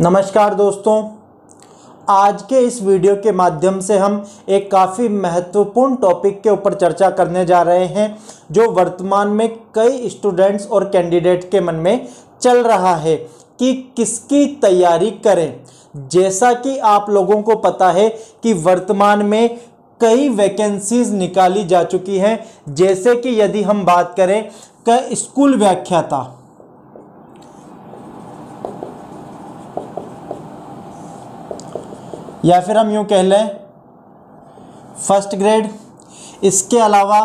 नमस्कार दोस्तों। आज के इस वीडियो के माध्यम से हम एक काफ़ी महत्वपूर्ण टॉपिक के ऊपर चर्चा करने जा रहे हैं, जो वर्तमान में कई स्टूडेंट्स और कैंडिडेट के मन में चल रहा है कि किसकी तैयारी करें। जैसा कि आप लोगों को पता है कि वर्तमान में कई वैकेंसीज निकाली जा चुकी हैं, जैसे कि यदि हम बात करें, का स्कूल व्याख्याता। या फिर हम यूँ कह लें फ़र्स्ट ग्रेड इसके अलावा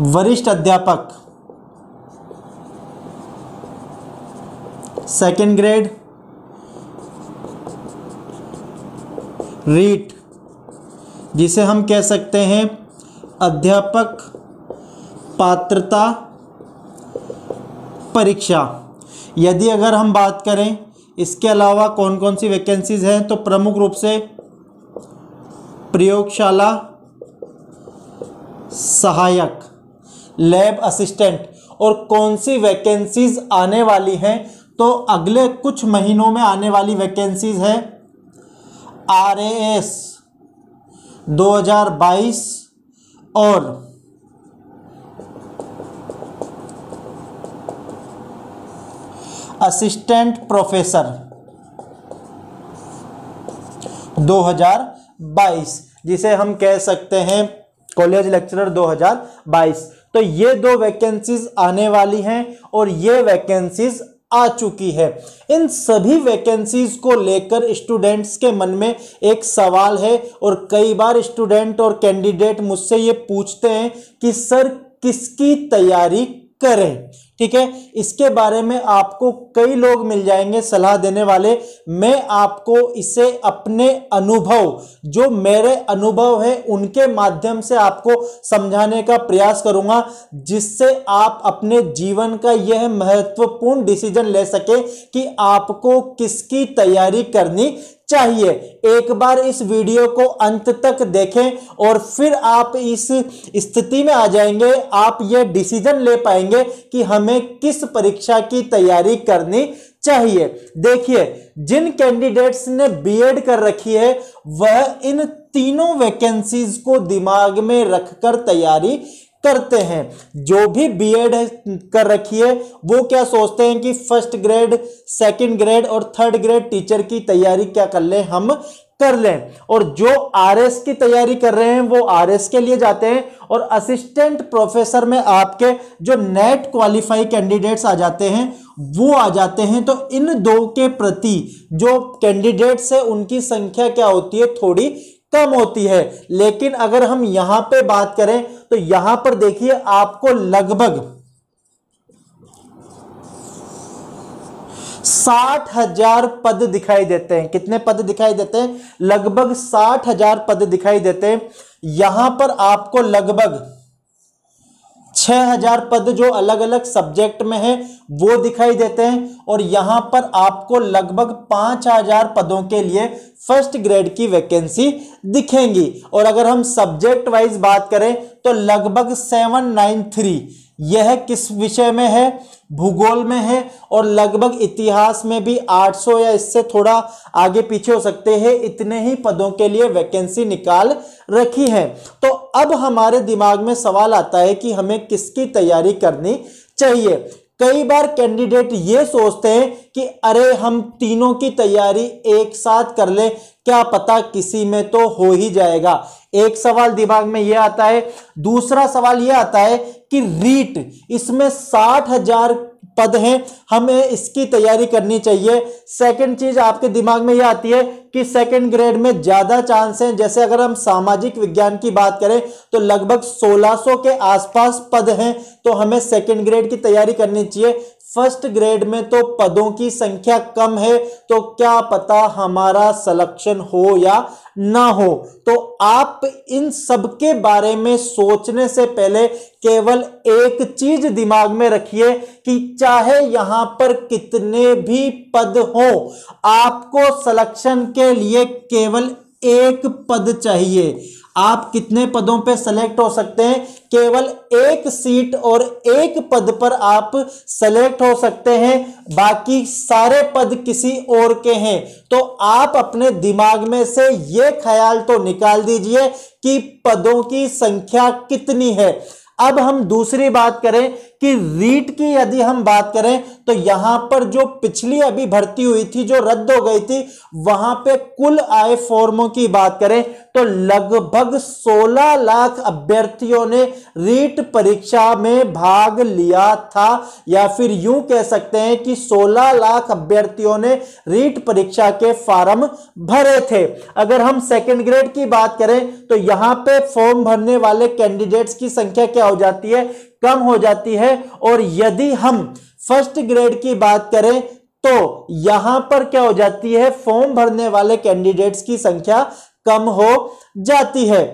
वरिष्ठ अध्यापक सेकेंड ग्रेड रीट, जिसे हम कह सकते हैं अध्यापक पात्रता परीक्षा। यदि अगर हम बात करें, इसके अलावा कौन कौन सी वैकेंसीज हैं तो प्रमुख रूप से प्रयोगशाला, सहायक लैब असिस्टेंट और कौन सी वैकेंसीज आने वाली हैं तो अगले कुछ महीनों में आने वाली वैकेंसीज है आर ए एस दो हज़ार बाईस और असिस्टेंट प्रोफेसर। 2022 जिसे हम कह सकते हैं कॉलेज लेक्चरर 2022 तो ये दो वैकेंसीज आने वाली हैं और ये वैकेंसीज आ चुकी है। इन सभी वैकेंसीज को लेकर स्टूडेंट्स के मन में एक सवाल है और कई बार स्टूडेंट और कैंडिडेट मुझसे ये पूछते हैं कि, सर, किसकी तैयारी करें, ठीक है? इसके बारे में आपको कई लोग मिल जाएँगे सलाह देने वाले। मैं आपको इसे अपने अनुभव, जो मेरे अनुभव है, उनके माध्यम से आपको समझाने का प्रयास करूँगा, जिससे आप अपने जीवन का यह महत्वपूर्ण डिसीज़न ले सके कि आपको किसकी तैयारी करनी चाहिए। एक बार इस वीडियो को अंत तक देखें और फिर आप इस स्थिति में आ जाएँगे। आप ये डिसीज़न ले पाएँगे कि हमें किस परीक्षा की तैयारी करनी चाहिए। देखिए, जिन कैंडिडेट्स ने बीएड कर रखी है, वह इन तीनों वैकेंसीज को दिमाग में रखकर तैयारी करते हैं। जो भी बीएड कर रखी है, वो क्या सोचते हैं कि फ़र्स्ट ग्रेड सेकंड ग्रेड और थर्ड ग्रेड टीचर की तैयारी क्या कर ले? हम कर लें। और जो आरएस की तैयारी कर रहे हैं, वो आरएस के लिए जाते हैं। और असिस्टेंट प्रोफेसर में आपके जो नेट क्वालिफाई कैंडिडेट्स आ जाते हैं, वो आ जाते हैं। तो इन दो के प्रति जो कैंडिडेट्स है, उनकी संख्या क्या होती है? थोड़ी कम होती है। लेकिन अगर हम यहाँ पे बात करें तो यहाँ पर देखिए आपको लगभग साठ हज़ार पद दिखाई देते हैं। कितने पद दिखाई देते हैं? लगभग साठ हज़ार पद दिखाई देते हैं। यहाँ पर आपको लगभग हज़ार पद जो अलग अलग सब्जेक्ट में है, वो दिखाई देते हैं। और यहाँ पर आपको लगभग पाँच हज़ार पदों के लिए फ़र्स्ट ग्रेड की वैकेंसी दिखेंगी। और अगर हम सब्जेक्ट वाइज बात करें तो लगभग सेवन नाइन थ्री यह किस विषय में है? भूगोल में है और लगभग इतिहास में भी 800 या इससे थोड़ा आगे पीछे हो सकते हैं। इतने ही पदों के लिए वैकेंसी निकाल रखी है। तो अब हमारे दिमाग में सवाल आता है कि हमें किसकी तैयारी करनी चाहिए? कई बार कैंडिडेट ये सोचते हैं कि अरे, हम तीनों की तैयारी एक साथ कर ले क्या पता किसी में तो हो ही जाएगा। एक सवाल दिमाग में यह आता है, दूसरा सवाल यह आता है कि रीट, इसमें साठ हज़ार पद हैं, हमें इसकी तैयारी करनी चाहिए। सेकंड चीज़ आपके दिमाग में यह आती है कि सेकंड ग्रेड में ज़्यादा चांस हैं। जैसे अगर हम सामाजिक विज्ञान की बात करें तो लगभग 1600 के आसपास पद हैं तो हमें सेकंड ग्रेड की तैयारी करनी चाहिए। फ़र्स्ट ग्रेड में तो पदों की संख्या कम है तो क्या पता हमारा सिलेक्शन हो या ना हो? तो आप इन सब के बारे में सोचने से पहले केवल एक चीज़ दिमाग में रखिए कि चाहे यहाँ पर कितने भी पद हो, आपको सिलेक्शन के लिए केवल एक पद चाहिए। आप कितने पदों पे सेलेक्ट हो सकते हैं? केवल एक सीट और एक पद पर आप सेलेक्ट हो सकते हैं। बाकी सारे पद किसी और के हैं। तो आप अपने दिमाग में से यह ख्याल तो निकाल दीजिए कि पदों की संख्या कितनी है। अब हम दूसरी बात करें कि रीट की यदि हम बात करें तो यहाँ पर जो पिछली अभी भर्ती हुई थी, जो रद्द हो गई थी, वहाँ पे कुल आए फॉर्मों की बात करें तो लगभग 16 लाख अभ्यर्थियों ने रीट परीक्षा में भाग लिया था, या फिर यूँ कह सकते हैं कि 16 लाख अभ्यर्थियों ने रीट परीक्षा के फॉर्म भरे थे। अगर हम सेकेंड ग्रेड की बात करें तो यहाँ पे फॉर्म भरने वाले कैंडिडेट्स की संख्या क्या हो जाती है? कम हो जाती है। और यदि हम फ़र्स्ट ग्रेड की बात करें तो यहाँ पर क्या हो जाती है? फॉर्म भरने वाले कैंडिडेट्स की संख्या कम हो जाती है।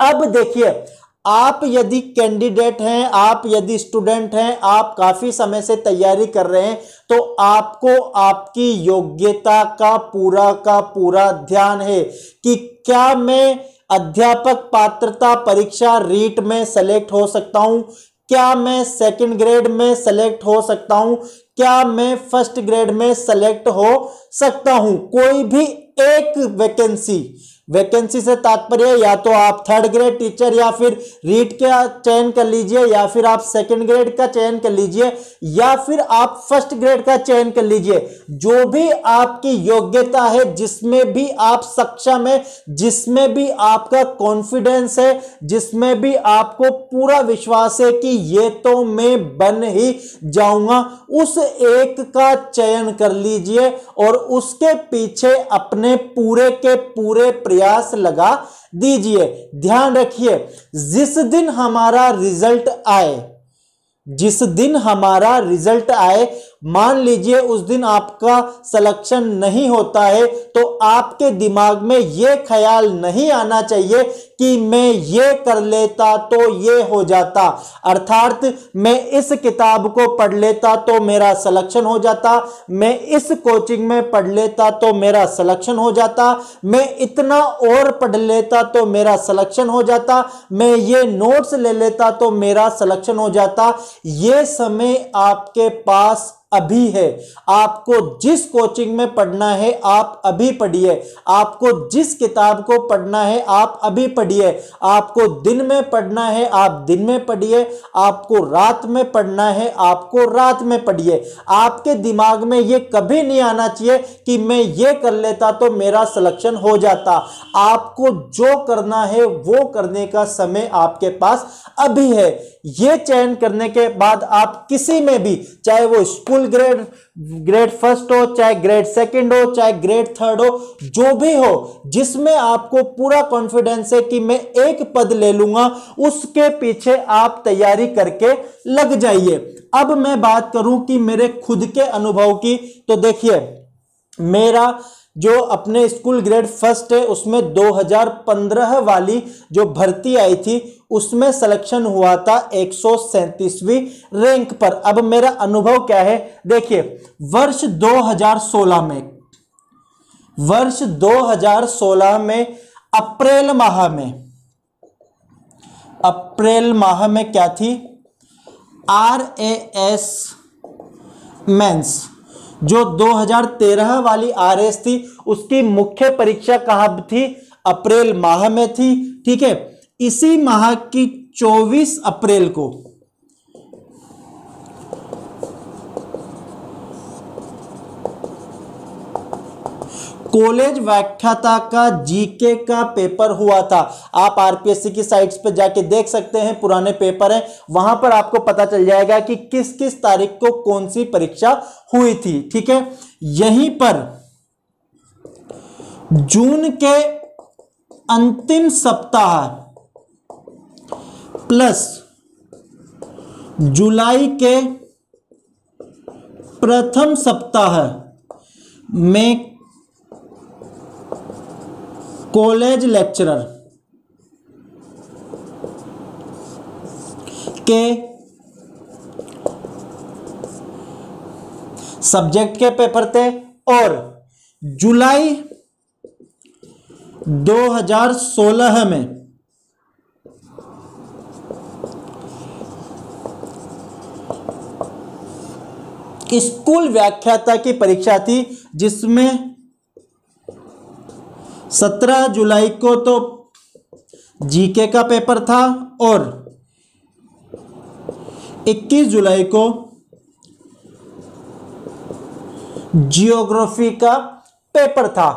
अब देखिए, आप यदि कैंडिडेट हैं, आप यदि स्टूडेंट हैं, आप काफ़ी समय से तैयारी कर रहे हैं तो आपको आपकी योग्यता का पूरा का पूरा ध्यान है कि क्या मैं अध्यापक पात्रता परीक्षा रीट में सेलेक्ट हो सकता हूँ? क्या मैं सेकंड ग्रेड में सेलेक्ट हो सकता हूँ? क्या मैं फ़र्स्ट ग्रेड में सेलेक्ट हो सकता हूँ? कोई भी एक वैकेंसी वैकेंसी से तात्पर्य या तो आप थर्ड ग्रेड टीचर या फिर रीट का चयन कर लीजिए, या फिर आप सेकंड ग्रेड का चयन कर लीजिए, या फिर आप फ़र्स्ट ग्रेड का चयन कर लीजिए। जो भी आपकी योग्यता है, जिसमें भी आप सक्षम है, जिसमें भी आपका कॉन्फिडेंस है, जिसमें भी आपको पूरा विश्वास है कि ये तो मैं बन ही जाऊँगा, उस एक का चयन कर लीजिए और उसके पीछे अपने पूरे के पूरे प्रयास लगा दीजिए। ध्यान रखिए, जिस दिन हमारा रिज़ल्ट आए, जिस दिन हमारा रिज़ल्ट आए, मान लीजिए उस दिन आपका सिलेक्शन नहीं होता है तो आपके दिमाग में यह ख्याल नहीं आना चाहिए कि मैं ये कर लेता तो ये हो जाता। अर्थात मैं इस किताब को पढ़ लेता तो मेरा सिलेक्शन हो जाता। मैं इस कोचिंग में पढ़ लेता तो मेरा सिलेक्शन हो जाता। मैं इतना और पढ़ लेता तो मेरा सिलेक्शन हो जाता। मैं ये नोट्स ले लेता तो मेरा सिलेक्शन हो जाता। ये समय आपके पास अभी है। आपको जिस कोचिंग में पढ़ना है, आप अभी पढ़िए। आपको जिस किताब को पढ़ना है, आप अभी पढ़िए। आपको दिन में पढ़ना है, आप दिन में पढ़िए। आपको रात में पढ़ना है, आपको रात में पढ़िए। आपके दिमाग में ये कभी नहीं आना चाहिए कि मैं ये कर लेता तो मेरा सिलेक्शन हो जाता। आपको जो करना है, वो करने का समय आपके पास अभी है। ये चयन करने के बाद आप किसी में भी, चाहे वो स्कूल ग्रेड ग्रेड फ़र्स्ट हो, चाहे ग्रेड सेकंड हो, चाहे ग्रेड थर्ड हो, जो भी हो, जिसमें आपको पूरा कॉन्फिडेंस है कि मैं एक पद ले लूँगा, उसके पीछे आप तैयारी करके लग जाइए। अब मैं बात करूँ कि मेरे खुद के अनुभव की तो देखिए, मेरा जो अपने स्कूल ग्रेड फ़र्स्ट है, उसमें 2015 वाली जो भर्ती आई थी उसमें सिलेक्शन हुआ था एक रैंक पर। अब मेरा अनुभव क्या है? देखिए, वर्ष 2016 में, वर्ष 2016 में, अप्रैल माह में, अप्रैल माह में क्या थी? आर ए एस मेंस जो 2013 वाली आरएस थी, उसकी मुख्य परीक्षा कहाँ थी? अप्रैल माह में थी, ठीक है? इसी माह की 24 अप्रैल को। कॉलेज व्याख्याता का जीके का पेपर हुआ था। आप आरपीएससी की साइट्स पर जाके देख सकते हैं, पुराने पेपर हैं। वहाँ पर आपको पता चल जाएगा कि किस किस तारीख को कौन सी परीक्षा हुई थी, ठीक है? यहीं पर जून के अंतिम सप्ताह प्लस जुलाई के प्रथम सप्ताह में कॉलेज लेक्चरर के सब्जेक्ट के पेपर थे और जुलाई 2016 में स्कूल व्याख्याता की परीक्षा थी, जिसमें 17 जुलाई को तो जीके का पेपर था और 21 जुलाई को जियोग्राफी का पेपर था।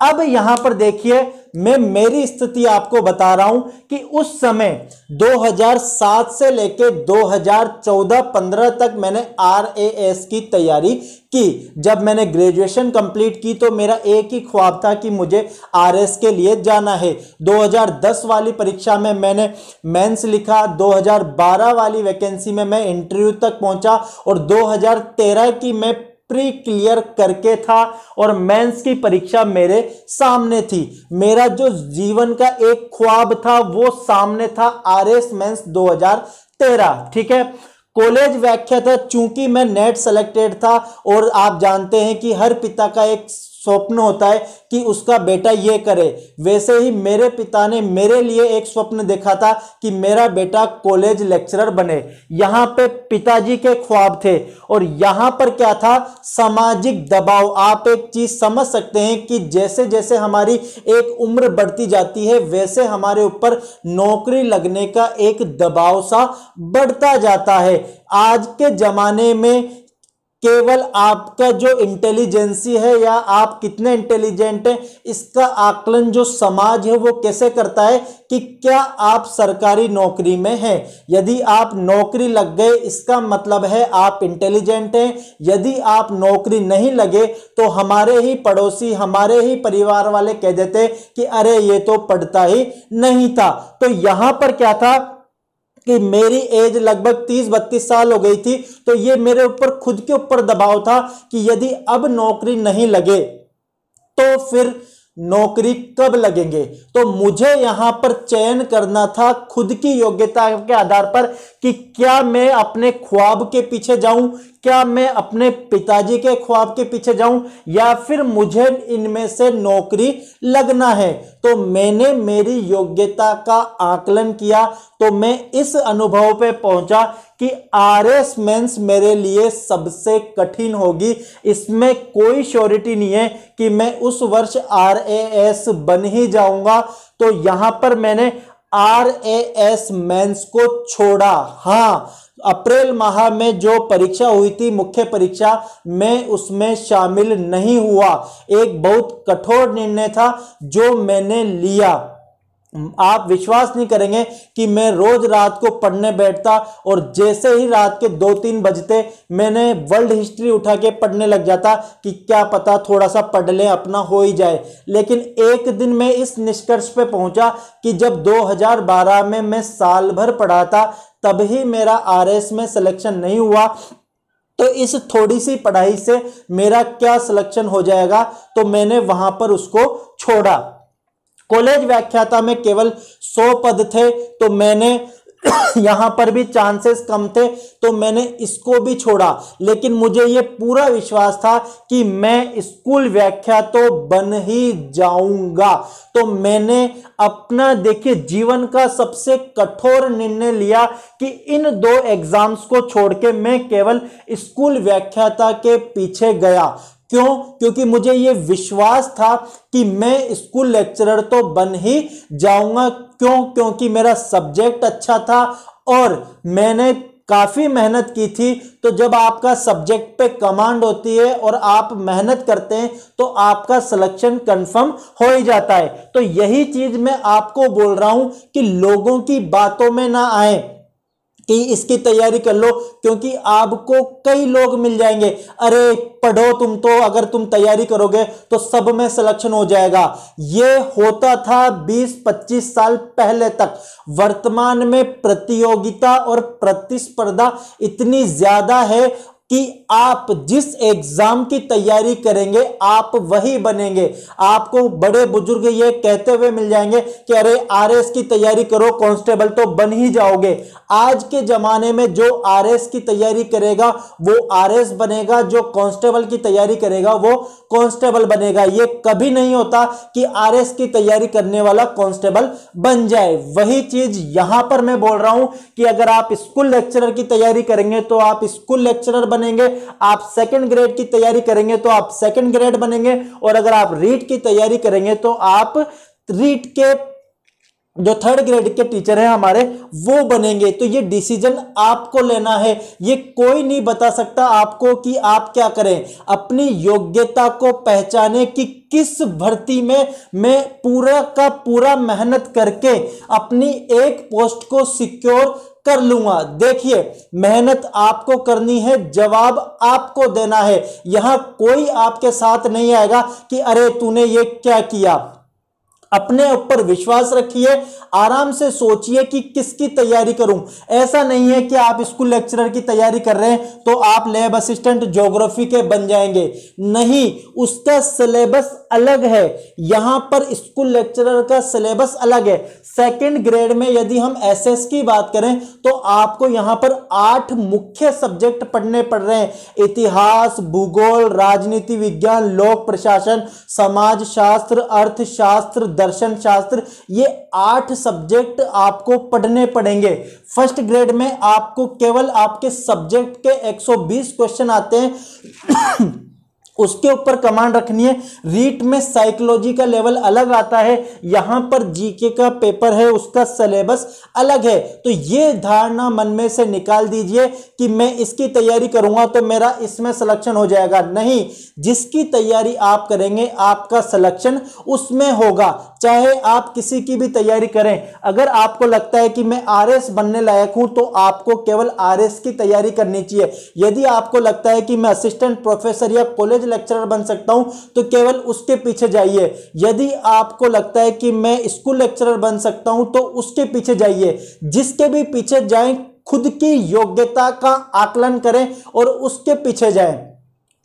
अब यहाँ पर देखिए मैं मेरी स्थिति आपको बता रहा हूँ कि उस समय 2007 से लेके 2014-15 तक मैंने आरएएस की तैयारी की। जब मैंने ग्रेजुएशन कंप्लीट की तो मेरा एक ही ख्वाब था कि मुझे आरएस के लिए जाना है। 2010 वाली परीक्षा में मैंने मेंस लिखा 2012 वाली वैकेंसी में मैं इंटरव्यू तक पहुँचा और 2013 की मैं प्री क्लियर करके था और मेंस की परीक्षा मेरे सामने थी। मेरा जो जीवन का एक ख्वाब था, वो सामने था आर एस मेंस 2013 ठीक है? कॉलेज व्याख्या था, चूँकि मैं नेट सेलेक्टेड था और आप जानते हैं कि हर पिता का एक स्वप्न होता है कि उसका बेटा ये करे। वैसे ही मेरे पिता ने मेरे लिए एक स्वप्न देखा था कि मेरा बेटा कॉलेज लेक्चरर बने। यहाँ पे पिताजी के ख्वाब थे। और यहाँ पर क्या था? सामाजिक दबाव। आप एक चीज़ समझ सकते हैं कि जैसे जैसे हमारी एक उम्र बढ़ती जाती है, वैसे हमारे ऊपर नौकरी लगने का एक दबाव सा बढ़ता जाता है। आज के जमाने में केवल आपका जो इंटेलिजेंसी है या आप कितने इंटेलिजेंट हैं, इसका आकलन जो समाज है वो कैसे करता है कि क्या आप सरकारी नौकरी में हैं? यदि आप नौकरी लग गए, इसका मतलब है आप इंटेलिजेंट हैं। यदि आप नौकरी नहीं लगे तो हमारे ही पड़ोसी, हमारे ही परिवार वाले कह देते कि, अरे, ये तो पढ़ता ही नहीं था। तो यहाँ पर क्या था? कि मेरी एज लगभग तीस बत्तीस साल हो गई थी तो ये मेरे ऊपर खुद के ऊपर दबाव था कि यदि अब नौकरी नहीं लगे तो फिर नौकरी कब लगेंगे? तो मुझे यहाँ पर चयन करना था खुद की योग्यता के आधार पर कि क्या मैं अपने ख्वाब के पीछे जाऊँ क्या मैं अपने पिताजी के ख्वाब के पीछे जाऊँ या फिर मुझे इनमें से नौकरी लगना है? तो मैंने मेरी योग्यता का आकलन किया तो मैं इस अनुभव पे पहुँचा कि आर एस मेरे लिए सबसे कठिन होगी। इसमें कोई श्योरिटी नहीं है कि मैं उस वर्ष आर एस बन ही जाऊँगा। तो यहाँ पर मैंने आर एस मेंस को छोड़ा। हाँ अप्रैल माह में जो परीक्षा हुई थी, मुख्य परीक्षा में उसमें शामिल नहीं हुआ। एक बहुत कठोर निर्णय था जो मैंने लिया। आप विश्वास नहीं करेंगे कि मैं रोज रात को पढ़ने बैठता और जैसे ही रात के दो तीन बजते, मैंने वर्ल्ड हिस्ट्री उठा के पढ़ने लग जाता कि क्या पता थोड़ा सा पढ़ ले, अपना हो ही जाए। लेकिन एक दिन मैं इस निष्कर्ष पे पहुँचा कि जब 2012 में मैं साल भर पढ़ा था तभी मेरा आरएस में सिलेक्शन नहीं हुआ। तो इस थोड़ी सी पढ़ाई से मेरा क्या सिलेक्शन हो जाएगा तो मैंने वहाँ पर उसको छोड़ा। कॉलेज व्याख्याता में केवल 100 पद थे तो मैंने यहाँ पर भी चांसेस कम थे तो मैंने इसको भी छोड़ा। लेकिन मुझे यह पूरा विश्वास था कि मैं स्कूल व्याख्या तो बन ही जाऊँगा। तो मैंने अपना, देखिए, जीवन का सबसे कठोर निर्णय लिया कि इन दो एग्ज़ाम्स को छोड़ के मैं केवल स्कूल व्याख्याता के पीछे गया। क्यों? क्योंकि मुझे ये विश्वास था कि मैं स्कूल लेक्चरर तो बन ही जाऊँगा। क्यों? क्योंकि मेरा सब्जेक्ट अच्छा था और मैंने काफ़ी मेहनत की थी। तो जब आपका सब्जेक्ट पे कमांड होती है और आप मेहनत करते हैं तो आपका सिलेक्शन कंफर्म हो ही जाता है। तो यही चीज़ मैं आपको बोल रहा हूँ कि लोगों की बातों में ना आए। कि इसकी तैयारी कर लो, क्योंकि आपको कई लोग मिल जाएँगे। अरे, पढ़ो तुम तो अगर तुम तैयारी करोगे तो सब में सिलेक्शन हो जाएगा। ये होता था 20-25 साल पहले तक। वर्तमान में प्रतियोगिता और प्रतिस्पर्धा इतनी ज़्यादा है कि आप जिस एग्ज़ाम की तैयारी करेंगे, आप वही बनेंगे। आपको बड़े बुज़ुर्ग ये कहते हुए मिल जाएँगे कि अरे, आरएस की तैयारी करो, कांस्टेबल तो बन ही जाओगे। आज के जमाने में जो आरएस की तैयारी करेगा, वो आरएस बनेगा, जो कांस्टेबल की तैयारी करेगा, वो कांस्टेबल बनेगा। ये कभी नहीं होता कि आरएस की तैयारी करने वाला कांस्टेबल बन जाए। वही चीज़ यहाँ पर मैं बोल रहा हूँ कि अगर आप स्कूल लेक्चरर की तैयारी करेंगे तो आप स्कूल लेक्चरर बनेंगे, आप सेकंड ग्रेड की तैयारी करेंगे तो आप सेकंड ग्रेड बनेंगे और अगर आप रीट की तैयारी करेंगे तो आप रीट के जो थर्ड ग्रेड के टीचर हैं हमारे, वो बनेंगे। तो ये डिसीज़न आपको लेना है। ये कोई नहीं बता सकता आपको कि आप क्या करें। अपनी योग्यता को पहचाने कि किस भर्ती में मैं पूरा का पूरा मेहनत करके अपनी एक पोस्ट को सिक्योर कर लूँगा। देखिए, मेहनत आपको करनी है, जवाब आपको देना है। यहाँ कोई आपके साथ नहीं आएगा कि, अरे, तूने ये क्या किया? अपने ऊपर विश्वास रखिए, आराम से सोचिए कि किसकी तैयारी करूँ। ऐसा नहीं है कि आप स्कूल लेक्चरर की तैयारी कर रहे हैं तो आप लैब असिस्टेंट ज्योग्राफी के बन जाएँगे। नहीं, उसका सिलेबस अलग है। यहाँ पर स्कूल लेक्चरर का सिलेबस अलग है। सेकंड ग्रेड में यदि हम एसएस की बात करें तो आपको यहाँ पर आठ मुख्य सब्जेक्ट पढ़ने पड़ रहे हैं। इतिहास, भूगोल, राजनीति, विज्ञान, लोक प्रशासन समाज शास्त्र अर्थशास्त्र दर्शन शास्त्र, ये आठ सब्जेक्ट आपको पढ़ने पड़ेंगे। फ़र्स्ट ग्रेड में आपको केवल आपके सब्जेक्ट के 120 क्वेश्चन आते हैं। उसके ऊपर कमांड रखनी है। रीट में साइकोलॉजी का लेवल अलग आता है। यहाँ पर जीके का पेपर है, उसका सिलेबस अलग है। तो ये धारणा मन में से निकाल दीजिए कि मैं इसकी तैयारी करूँगा तो मेरा इसमें सिलेक्शन हो जाएगा। नहीं, जिसकी तैयारी आप करेंगे, आपका सिलेक्शन उसमें होगा। चाहे आप किसी की भी तैयारी करें। अगर आपको लगता है कि मैं आरएस बनने लायक हूँ तो आपको केवल आरएस की तैयारी करनी चाहिए। यदि आपको लगता है कि मैं असिस्टेंट प्रोफेसर या कॉलेज कॉलेज लेक्चरर बन सकता हूँ तो केवल उसके पीछे जाइए। यदि आपको लगता है कि मैं स्कूल लेक्चरर बन सकता हूँ तो उसके पीछे जाइए। जिसके भी पीछे जाएँ, खुद की योग्यता का आकलन करें और उसके पीछे जाएँ।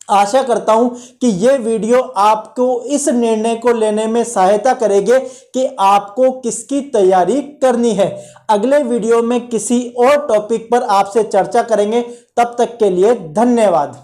आशा करता हूँ कि यह वीडियो आपको इस निर्णय को लेने में सहायता करेगी कि आपको किसकी तैयारी करनी है। अगले वीडियो में किसी और टॉपिक पर आपसे चर्चा करेंगे। तब तक के लिए धन्यवाद।